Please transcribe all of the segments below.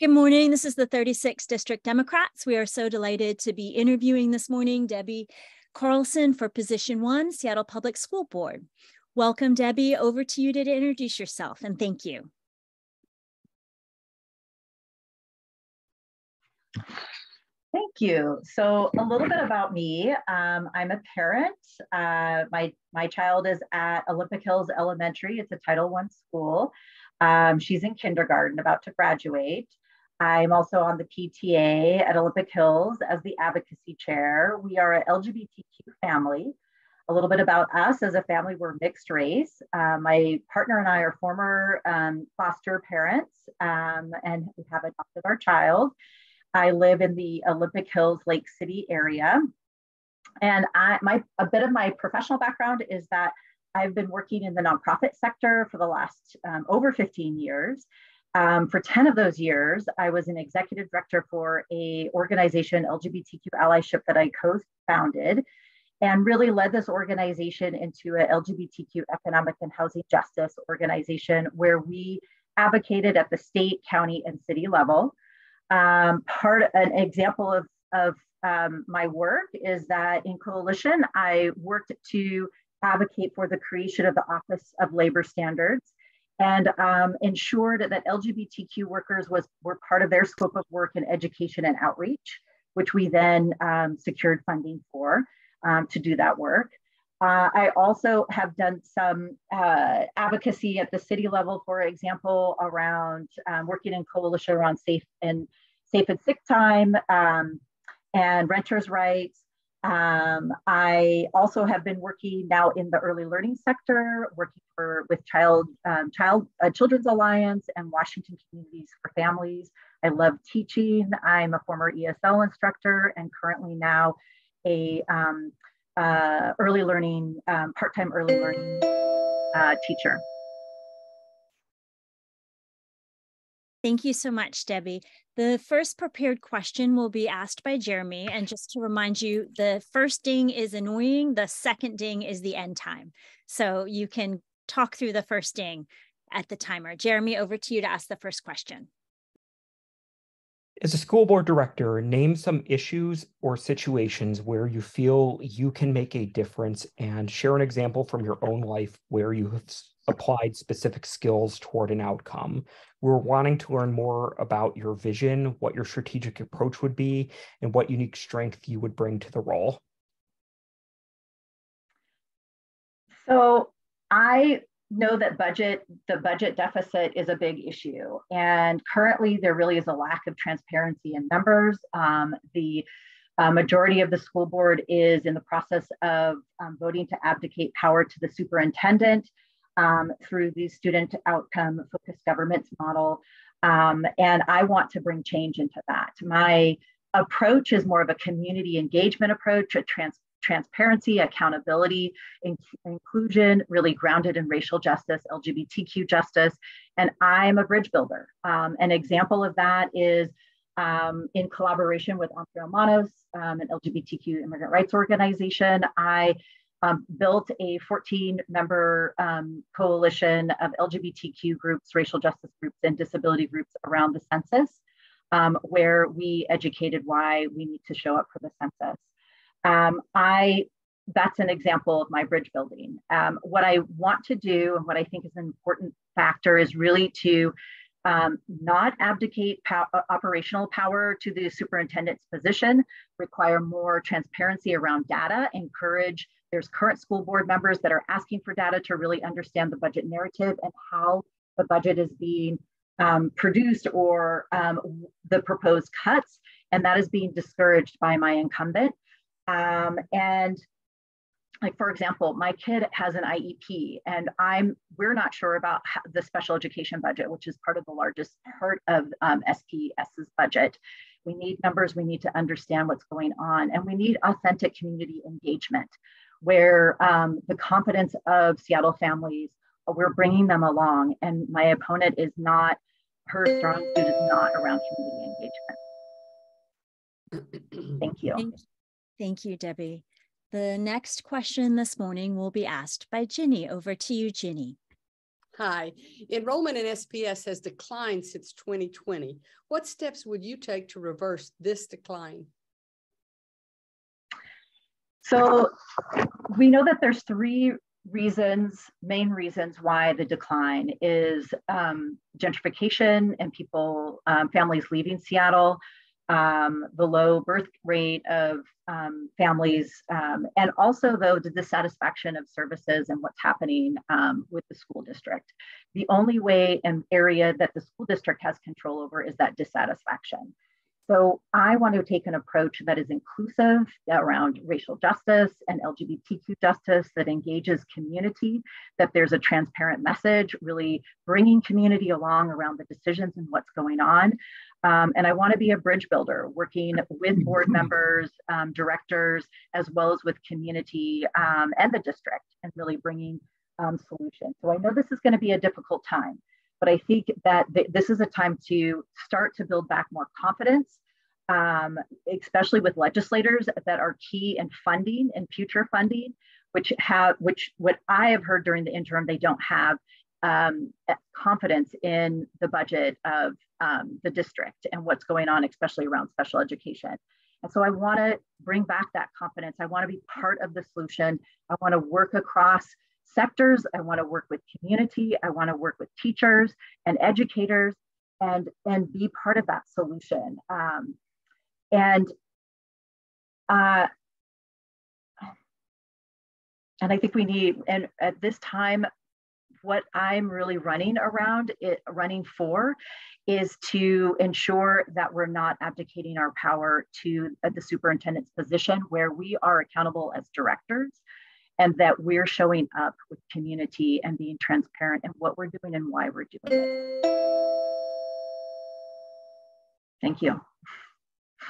Good morning. This is the 36th District Democrats. We are so delighted to be interviewing this morning Debbie Carlsen for position one, Seattle Public School Board. Welcome, Debbie. Over to you to introduce yourself and thank you. Thank you. So a little bit about me. Um, I'm a parent. Uh, my, my child is at Olympic Hills Elementary. It's a Title I school. Um, she's in kindergarten, about to graduate. I'm also on the PTA at Olympic Hills as the advocacy chair. We are an LGBTQ family. A little bit about us as a family, we're mixed race. Uh, my partner and I are former um, foster parents um, and we have adopted our child. I live in the Olympic Hills Lake City area. And I, my, a bit of my professional background is that I've been working in the nonprofit sector for the last um, over 15 years. Um, for 10 of those years, I was an executive director for a organization, LGBTQ Allyship, that I co-founded and really led this organization into a LGBTQ economic and housing justice organization where we advocated at the state, county, and city level. Um, part, an example of, of um, my work is that in Coalition, I worked to advocate for the creation of the Office of Labor Standards and um, ensured that LGBTQ workers was were part of their scope of work in education and outreach, which we then um, secured funding for um, to do that work. Uh, I also have done some uh, advocacy at the city level, for example, around um, working in coalition around safe and safe and sick time um, and renters' rights. Um, I also have been working now in the early learning sector, working for with Child um, Child uh, Children's Alliance and Washington Communities for Families. I love teaching. I'm a former ESL instructor and currently now a um, uh, early learning um, part-time early learning uh, teacher. Thank you so much, Debbie. The first prepared question will be asked by Jeremy. And just to remind you, the first ding is annoying, the second ding is the end time. So you can talk through the first ding at the timer. Jeremy, over to you to ask the first question. As a school board director, name some issues or situations where you feel you can make a difference and share an example from your own life where you have applied specific skills toward an outcome. We're wanting to learn more about your vision, what your strategic approach would be, and what unique strength you would bring to the role. So I know that budget, the budget deficit is a big issue. And currently there really is a lack of transparency in numbers. Um, the uh, majority of the school board is in the process of um, voting to abdicate power to the superintendent um, through the student outcome focused government model. Um, and I want to bring change into that. My approach is more of a community engagement approach, a trans transparency, accountability, in inclusion, really grounded in racial justice, LGBTQ justice. And I'm a bridge builder. Um, an example of that is um, in collaboration with Entre Hermanos, um, an LGBTQ immigrant rights organization, I um, built a 14 member um, coalition of LGBTQ groups, racial justice groups, and disability groups around the census, um, where we educated why we need to show up for the census. Um, I that's an example of my bridge building. Um, what I want to do and what I think is an important factor is really to um, not abdicate pow operational power to the superintendent's position, require more transparency around data, encourage there's current school board members that are asking for data to really understand the budget narrative and how the budget is being um, produced or um, the proposed cuts. And that is being discouraged by my incumbent. Um, and like for example, my kid has an IEP and I'm we're not sure about the special education budget, which is part of the largest part of um, SPS's budget. We need numbers, we need to understand what's going on, and we need authentic community engagement where um, the competence of Seattle families, uh, we're bringing them along. And my opponent is not, her strong suit is not around community engagement. Thank you. Thank, thank you, Debbie. The next question this morning will be asked by Ginny. Over to you, Ginny. Hi. Enrollment in SPS has declined since 2020. What steps would you take to reverse this decline? So we know that there's three reasons, main reasons why the decline is um, gentrification and people, um, families leaving Seattle, um, the low birth rate of um, families, um, and also though the dissatisfaction of services and what's happening um, with the school district. The only way and area that the school district has control over is that dissatisfaction. So I want to take an approach that is inclusive around racial justice and LGBTQ justice that engages community, that there's a transparent message, really bringing community along around the decisions and what's going on. Um, and I want to be a bridge builder, working with board members, um, directors, as well as with community um, and the district, and really bringing um, solutions. So I know this is going to be a difficult time. But I think that th- this is a time to start to build back more confidence, um, especially with legislators that are key in funding and future funding, which have which what I have heard during the interim they don't have um, confidence in the budget of um, the district and what's going on, especially around special education. And so I want to bring back that confidence. I want to be part of the solution. I want to work across sectors. I want to work with community. I want to work with teachers and educators and, and be part of that solution. Um, and uh, and I think we need, and at this time, what I'm really running around, it, running for, is to ensure that we're not abdicating our power to the superintendent's position where we are accountable as directors and that we're showing up with community and being transparent and what we're doing and why we're doing it. Thank you.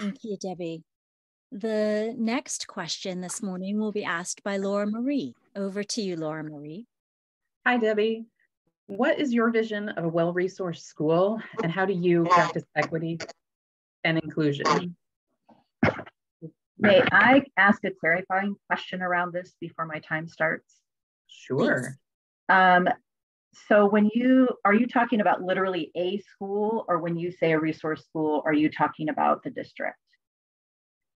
Thank you, Debbie. The next question this morning will be asked by Laura Marie. Over to you, Laura Marie. Hi, Debbie. What is your vision of a well resourced school and how do you practice equity and inclusion? May I ask a clarifying question around this before my time starts? Sure. Um, so when you, are you talking about literally a school or when you say a resource school, are you talking about the district?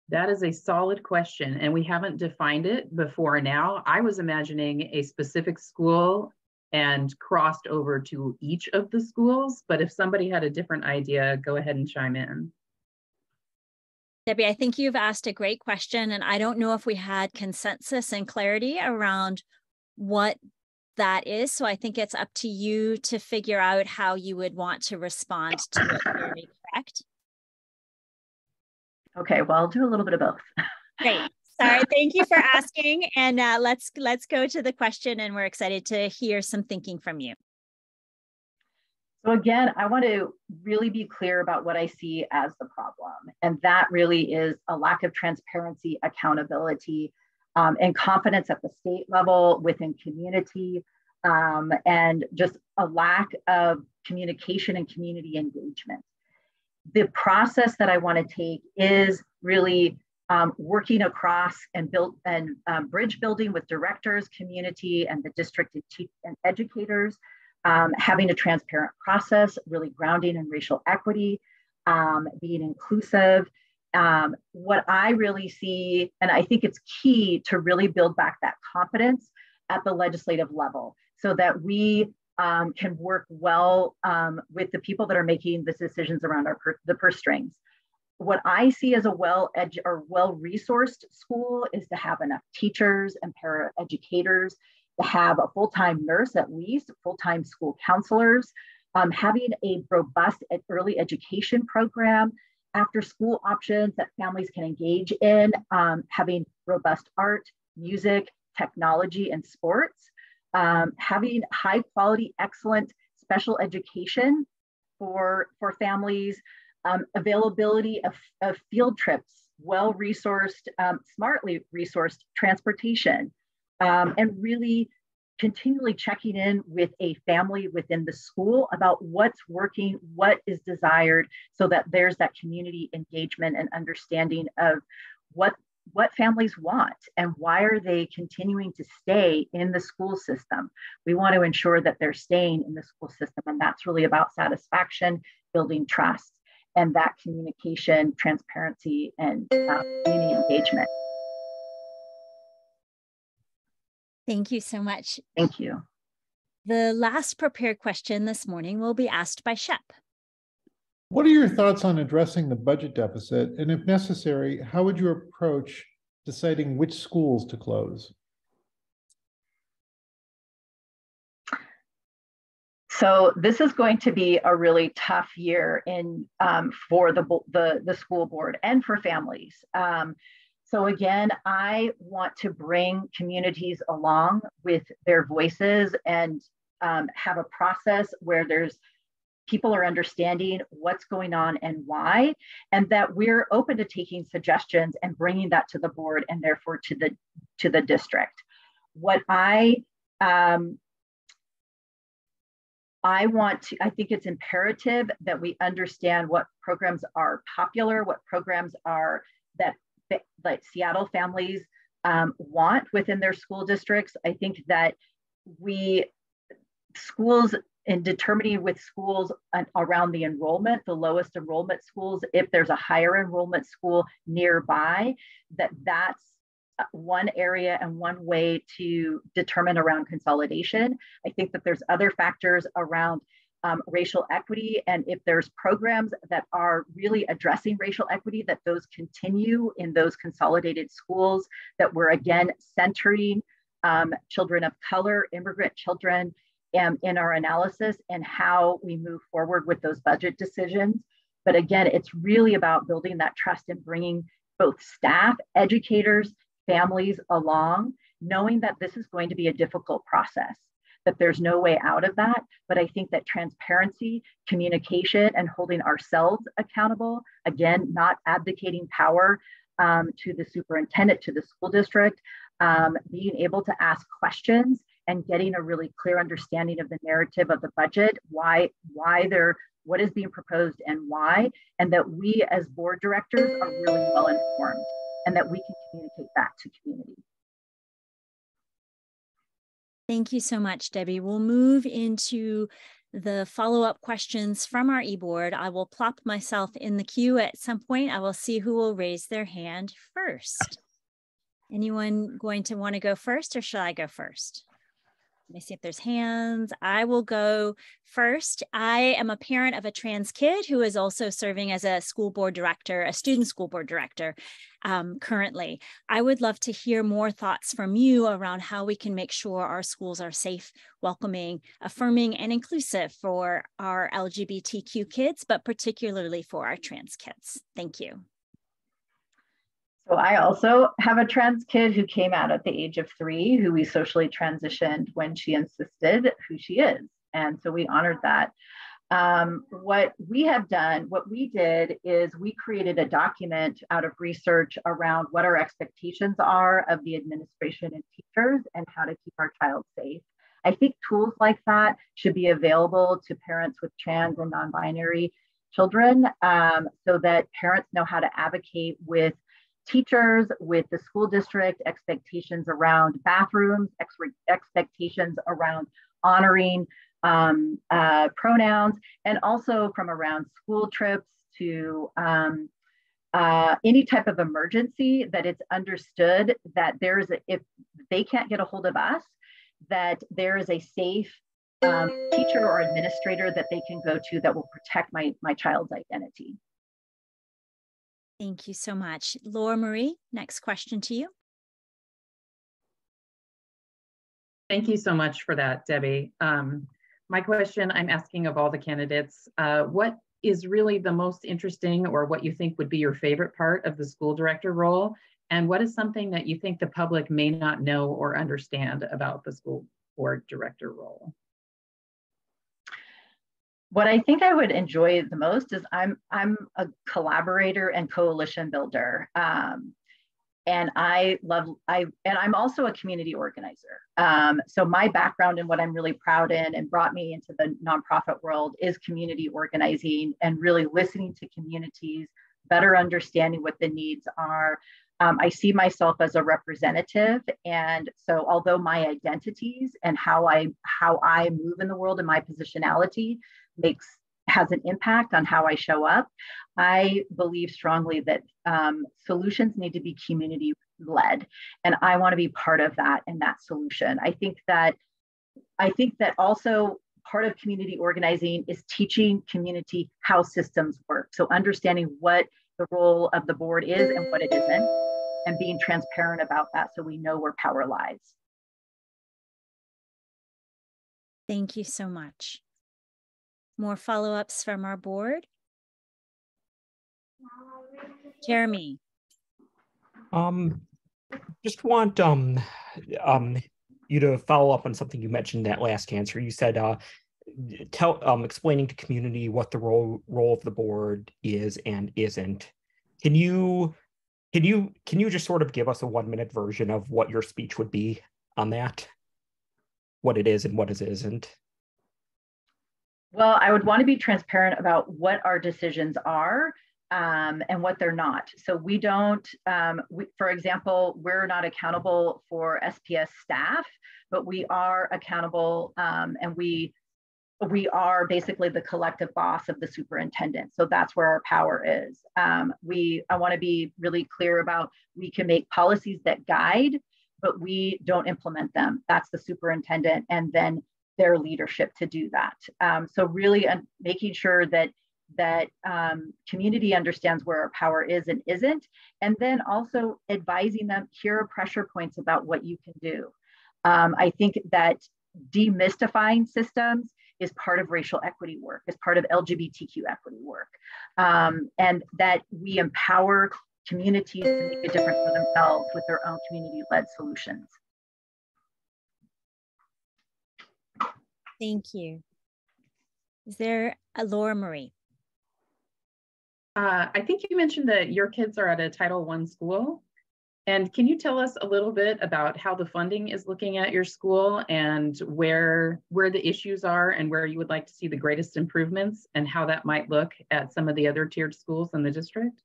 That is a solid question and we haven't defined it before now. I was imagining a specific school and crossed over to each of the schools, but if somebody had a different idea, go ahead and chime in. Debbie, I think you've asked a great question, and I don't know if we had consensus and clarity around what that is. So I think it's up to you to figure out how you would want to respond to it. Very correct. Okay, well, I'll do a little bit of both. Great. Sorry. Thank you for asking, and uh, let's let's go to the question. And we're excited to hear some thinking from you. So again, I want to really be clear about what I see as the problem. And that really is a lack of transparency, accountability, um, and confidence at the state level within community, um, and just a lack of communication and community engagement. The process that I want to take is really um, working across and build and um, bridge building with directors, community, and the district and, and educators um, having a transparent process, really grounding in racial equity, um, being inclusive. Um, what I really see, and I think it's key to really build back that confidence at the legislative level so that we um, can work well um, with the people that are making the decisions around our per, the purse strings. What I see as a well edu- or well resourced school is to have enough teachers and para educators to have a full-time nurse at least, full-time school counselors, um, having a robust early education program, after school options that families can engage in, um, having robust art, music, technology, and sports, um, having high quality, excellent special education for, for families, um, availability of, of field trips, well resourced, um, smartly resourced transportation, um, and really continually checking in with a family within the school about what's working, what is desired, so that there's that community engagement and understanding of what what families want and why are they continuing to stay in the school system. We want to ensure that they're staying in the school system and that's really about satisfaction building trust and that communication transparency and uh, community engagement thank you so much thank you the last prepared question this morning will be asked by shep what are your thoughts on addressing the budget deficit? And if necessary, how would you approach deciding which schools to close? So this is going to be a really tough year in um, for the, the, the school board and for families. Um, so again, I want to bring communities along with their voices and um, have a process where there's people are understanding what's going on and why, and that we're open to taking suggestions and bringing that to the board and therefore to the to the district. What I um, I want to, I think it's imperative that we understand what programs are popular, what programs are that like Seattle families um, want within their school districts. I think that we schools in determining with schools around the enrollment, the lowest enrollment schools, if there's a higher enrollment school nearby, that that's one area and one way to determine around consolidation. I think that there's other factors around um, racial equity and if there's programs that are really addressing racial equity, that those continue in those consolidated schools, that we're again centering um, children of color, immigrant children, um, in our analysis and how we move forward with those budget decisions. But again, it's really about building that trust and bringing both staff, educators, families along, knowing that this is going to be a difficult process, that there's no way out of that. But I think that transparency, communication, and holding ourselves accountable, again, not abdicating power um, to the superintendent, to the school district, um, being able to ask questions and getting a really clear understanding of the narrative of the budget, why, why they're, what is being proposed and why, and that we as board directors are really well informed and that we can communicate that to community. Thank you so much, Debbie. We'll move into the follow-up questions from our e-board. I will plop myself in the queue at some point. I will see who will raise their hand first. Anyone going to want to go first or should I go first? Let me see if there's hands. I will go first. I am a parent of a trans kid who is also serving as a school board director, a student school board director um, currently. I would love to hear more thoughts from you around how we can make sure our schools are safe, welcoming, affirming, and inclusive for our LGBTQ kids, but particularly for our trans kids. Thank you. So I also have a trans kid who came out at the age of three, who we socially transitioned when she insisted who she is. And so we honored that. Um, what we have done, what we did is we created a document out of research around what our expectations are of the administration and teachers and how to keep our child safe. I think tools like that should be available to parents with trans and non binary children um, so that parents know how to advocate with teachers, with the school district, expectations around bathrooms, ex- expectations around honoring um, uh, pronouns, and also from around school trips to um, uh, any type of emergency that it's understood that there is a, if they can't get a hold of us, that there is a safe um, teacher or administrator that they can go to that will protect my, my child's identity. Thank you so much. Laura Marie, next question to you. Thank you so much for that, Debbie. Um, my question I'm asking of all the candidates, uh, what is really the most interesting or what you think would be your favorite part of the school director role? And what is something that you think the public may not know or understand about the school board director role? What I think I would enjoy the most is I'm I'm a collaborator and coalition builder. Um, and I love I and I'm also a community organizer. Um, so my background and what I'm really proud in and brought me into the nonprofit world is community organizing and really listening to communities, better understanding what the needs are, Um, I see myself as a representative, and so although my identities and how I how I move in the world and my positionality makes has an impact on how I show up, I believe strongly that um, solutions need to be community led, and I want to be part of that and that solution. I think that I think that also part of community organizing is teaching community how systems work. So understanding what the role of the board is and what it isn't, and being transparent about that so we know where power lies. Thank you so much. More follow-ups from our board? Jeremy. Um, just want um, um, you to follow up on something you mentioned that last answer. You said uh, tell um, explaining to community what the role role of the board is and isn't. Can you can you can you just sort of give us a one minute version of what your speech would be on that? What it is and what it isn't? Well, I would want to be transparent about what our decisions are um, and what they're not. So we don't, um, we, for example, we're not accountable for SPS staff, but we are accountable um, and we we are basically the collective boss of the superintendent. So that's where our power is. Um, we, I want to be really clear about we can make policies that guide, but we don't implement them. That's the superintendent and then their leadership to do that. Um, so really uh, making sure that that um, community understands where our power is and isn't, and then also advising them here are pressure points about what you can do. Um, I think that demystifying systems is part of racial equity work, is part of LGBTQ equity work, um, and that we empower communities to make a difference for themselves with their own community-led solutions. Thank you. Is there a Laura Marie? Uh, I think you mentioned that your kids are at a Title I school. And can you tell us a little bit about how the funding is looking at your school and where where the issues are and where you would like to see the greatest improvements and how that might look at some of the other tiered schools in the district?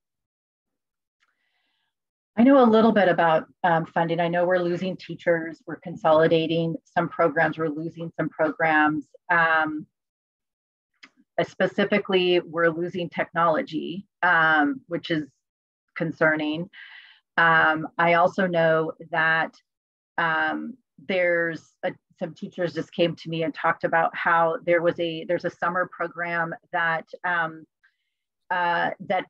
I know a little bit about um, funding. I know we're losing teachers, we're consolidating some programs, we're losing some programs. Um, specifically, we're losing technology, um, which is concerning. Um, I also know that um, there's a, some teachers just came to me and talked about how there was a there's a summer program that um, uh, that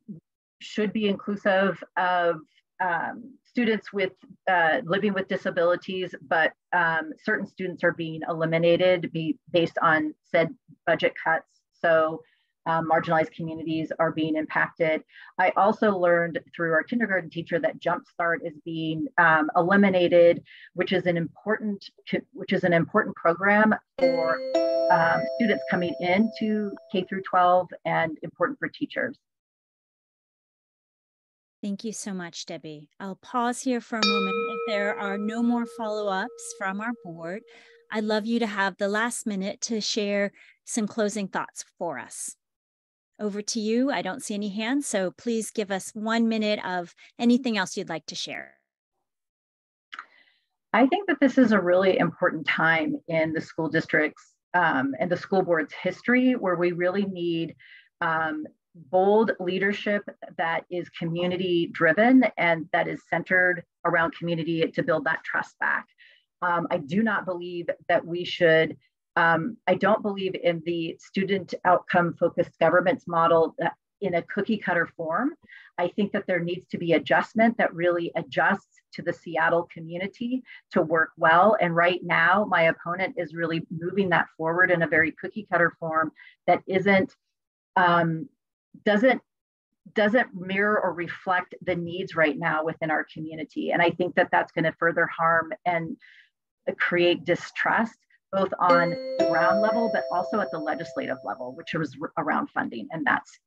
should be inclusive of um, students with uh, living with disabilities, but um, certain students are being eliminated be based on said budget cuts. So um, marginalized communities are being impacted. I also learned through our kindergarten teacher that Jumpstart is being um, eliminated, which is an important which is an important program for um, students coming into K through 12 and important for teachers. Thank you so much, Debbie. I'll pause here for a moment. If there are no more follow-ups from our board, I'd love you to have the last minute to share some closing thoughts for us over to you. I don't see any hands, so please give us one minute of anything else you'd like to share. I think that this is a really important time in the school districts um, and the school board's history where we really need um, bold leadership that is community driven and that is centered around community to build that trust back. Um, I do not believe that we should um, I don't believe in the student outcome focused governments model in a cookie cutter form. I think that there needs to be adjustment that really adjusts to the Seattle community to work well. And right now, my opponent is really moving that forward in a very cookie cutter form that isn't, um, doesn't doesn't mirror or reflect the needs right now within our community. And I think that that's going to further harm and uh, create distrust both on the ground level, but also at the legislative level, which was around funding, and that's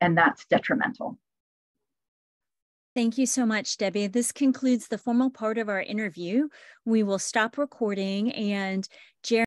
and that's detrimental. Thank you so much, Debbie. This concludes the formal part of our interview. We will stop recording and Jeremy